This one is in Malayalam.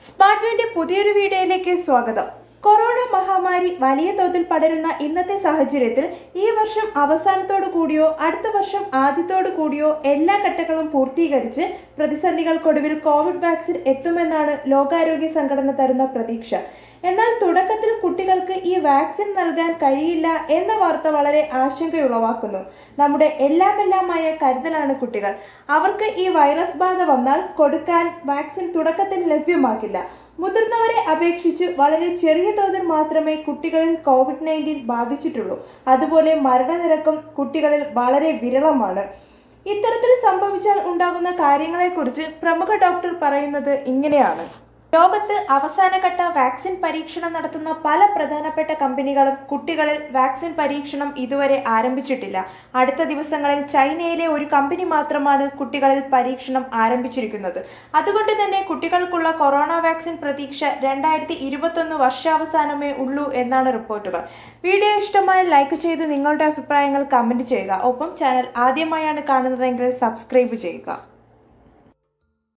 സ്മാർട്ട് പുതിയൊരു വീഡിയോയിലേക്ക് സ്വാഗതം. കൊറോണ മഹാമാരി വലിയ തോതിൽ പടരുന്ന ഇന്നത്തെ സാഹചര്യത്തിൽ ഈ വർഷം അവസാനത്തോടു കൂടിയോ അടുത്ത വർഷം ആദ്യത്തോടു കൂടിയോ എല്ലാ ഘട്ടങ്ങളും പൂർത്തീകരിച്ച് പ്രതിസന്ധികൾക്കൊടുവിൽ കോവിഡ് വാക്സിൻ എത്തുമെന്നാണ് ലോകാരോഗ്യ സംഘടന തരുന്ന പ്രതീക്ഷ. എന്നാൽ തുടക്കത്തിൽ ഈ വാക്സിൻ നൽകാൻ കഴിയില്ല എന്ന വാർത്ത വളരെ ആശങ്കയുളവാക്കുന്നു. നമ്മുടെ എല്ലാമെല്ലാമായ കരുതലാണ് കുട്ടികൾ. അവർക്ക് ഈ വൈറസ് ബാധ വന്നാൽ കൊടുക്കാൻ വാക്സിൻ തുടക്കത്തിൽ ലഭ്യമാക്കില്ല മുതിർന്നവരെ അപേക്ഷിച്ച് വളരെ ചെറിയ തോതിൽ മാത്രമേ കുട്ടികളിൽ കോവിഡ് നയന്റീൻ ബാധിച്ചിട്ടുള്ളൂ. അതുപോലെ മരണനിരക്കും കുട്ടികളിൽ വളരെ വിരളമാണ്. ഇത്തരത്തിൽ സംഭവിച്ചാൽ ഉണ്ടാകുന്ന കാര്യങ്ങളെക്കുറിച്ച് പ്രമുഖ ഡോക്ടർ പറയുന്നത് ഇങ്ങനെയാണ്. ലോകത്ത് അവസാനഘട്ട വാക്സിൻ പരീക്ഷണം നടത്തുന്ന പല പ്രധാനപ്പെട്ട കമ്പനികളും കുട്ടികളിൽ വാക്സിൻ പരീക്ഷണം ഇതുവരെ ആരംഭിച്ചിട്ടില്ല. അടുത്ത ദിവസങ്ങളിൽ ചൈനയിലെ ഒരു കമ്പനി മാത്രമാണ് കുട്ടികളിൽ പരീക്ഷണം ആരംഭിച്ചിരിക്കുന്നത്. അതുകൊണ്ട് തന്നെ കുട്ടികൾക്കുള്ള കൊറോണ വാക്സിൻ പ്രതീക്ഷ രണ്ടായിരത്തി ഇരുപത്തൊന്ന് വർഷാവസാനമേ ഉള്ളൂ എന്നാണ് റിപ്പോർട്ടുകൾ. വീഡിയോ ഇഷ്ടമായ ലൈക്ക് ചെയ്ത് നിങ്ങളുടെ അഭിപ്രായങ്ങൾ കമന്റ് ചെയ്യുക. ഒപ്പം ചാനൽ ആദ്യമായാണ് കാണുന്നതെങ്കിൽ സബ്സ്ക്രൈബ് ചെയ്യുക.